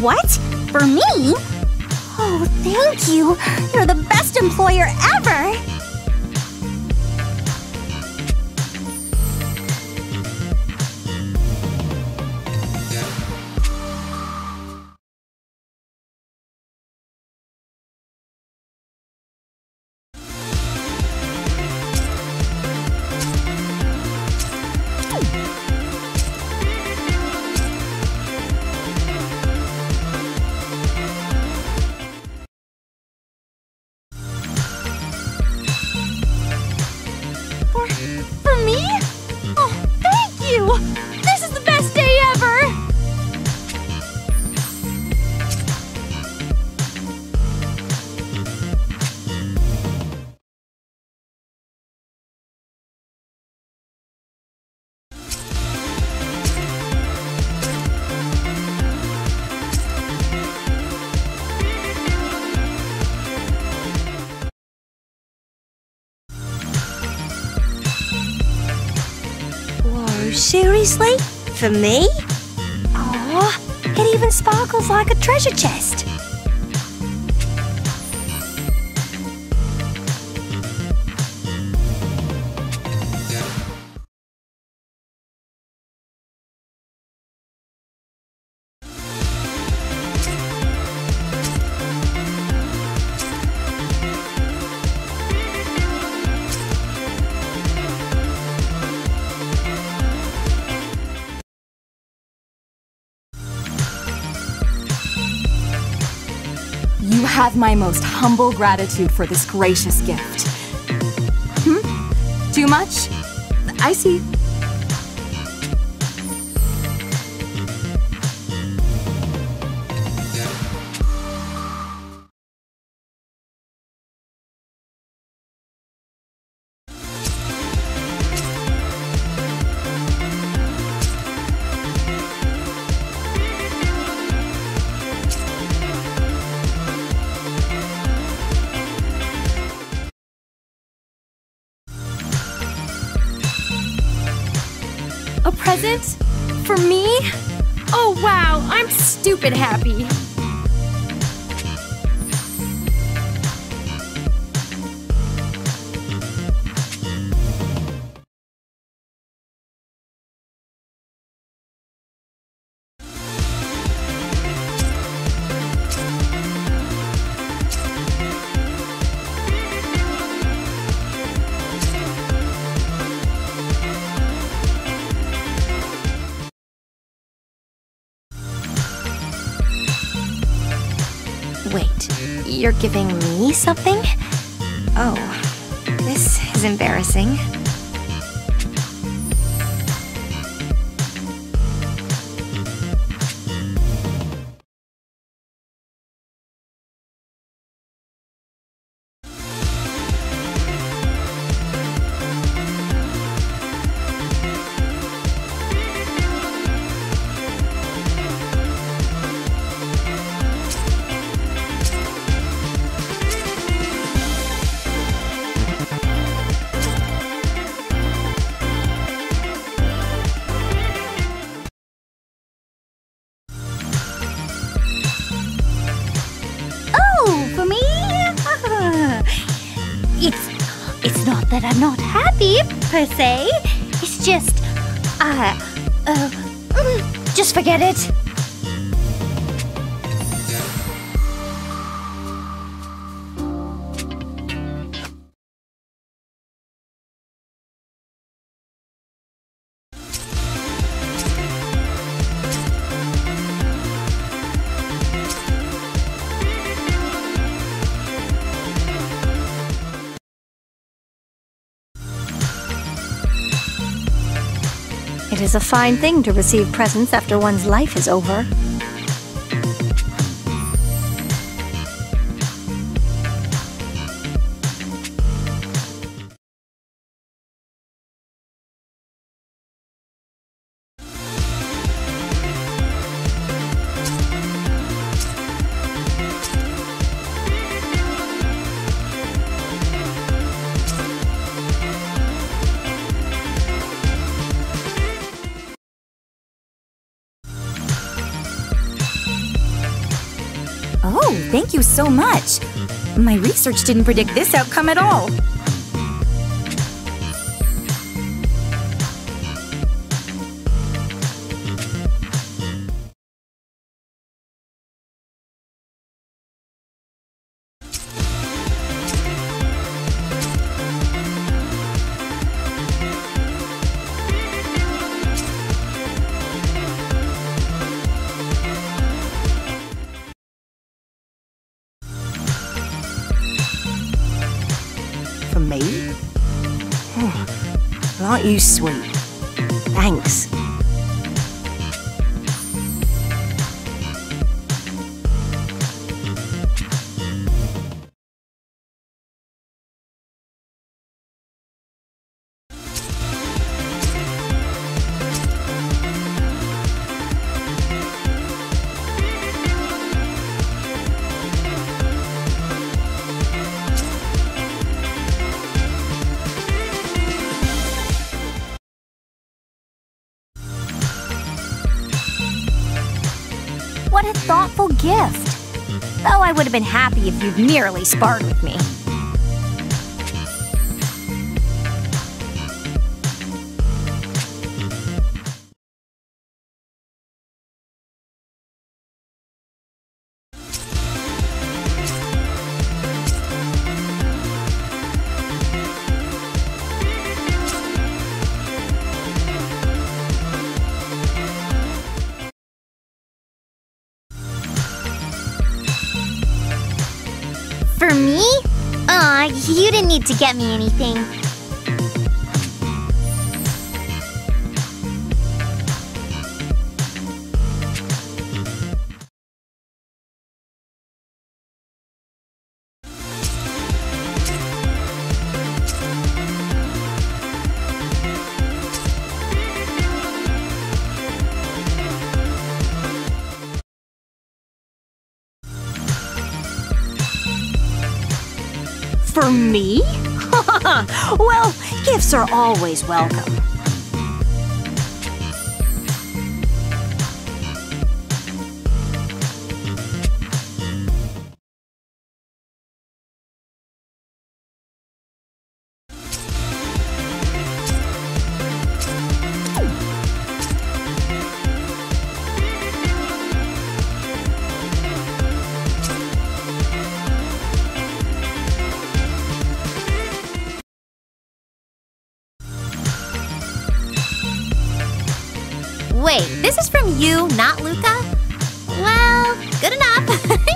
What? For me? Oh, thank you. You're the best employer ever. Thank seriously? For me? Oh, it even sparkles like a treasure chest. Have my most humble gratitude for this gracious gift. Hmm? Too much? I see. A present? For me? Oh wow, I'm stupid happy. You're giving me something? Oh, this is embarrassing. That I'm not happy per se. It's just uh uh mm, just forget it. It is a fine thing to receive presents after one's life is over. Oh, thank you so much. My research didn't predict this outcome at all. Me? Oh, aren't you sweet? Thanks. Thoughtful gift. Though I would have been happy if you'd merely sparred with me. You didn't need to get me anything. For me? well, gifts are always welcome. Wait, this is from you, not Luca? Well, good enough.